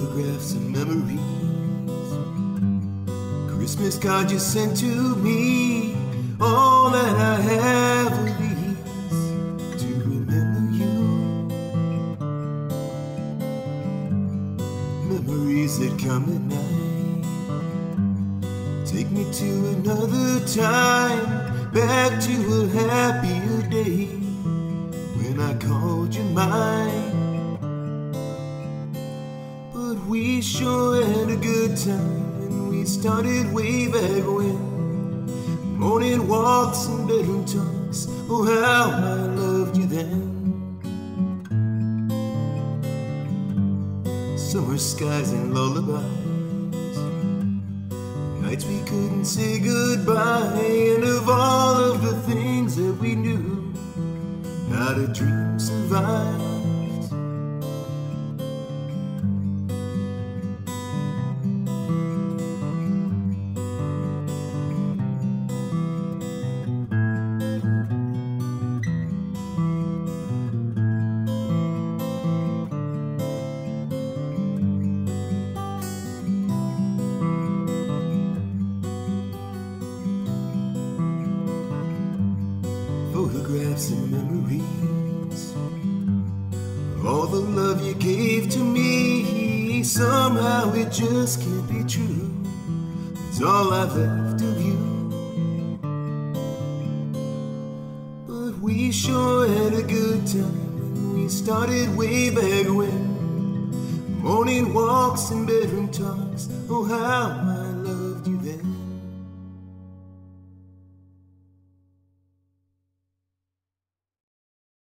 photographs and memories. Christmas card you sent to me. All that I have are these to remember you. Memories that come at night. Take me to another time, back to a happier day when I called you mine. We sure had a good time when we started way back when. Morning walks and bedroom talks, oh how I loved you then. Summer skies and lullabies. Nights we couldn't say goodbye, and of all of the things that we knew, not a dream survived. Photographs and memories. All the love you gave to me, somehow it just can't be true. It's all I've left of you. But we sure had a good time we started way back when. Morning walks and bedroom talks, oh how I